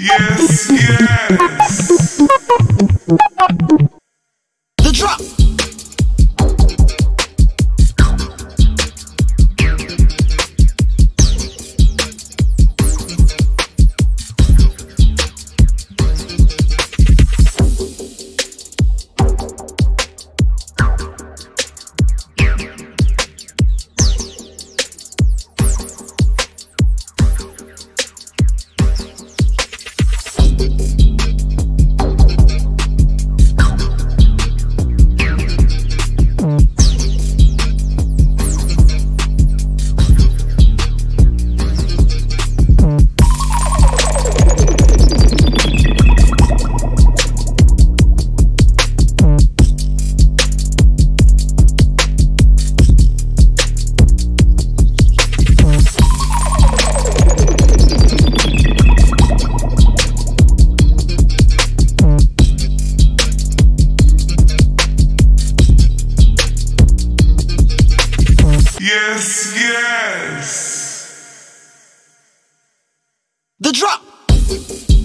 Yes, yes. Yes, yes. The drop.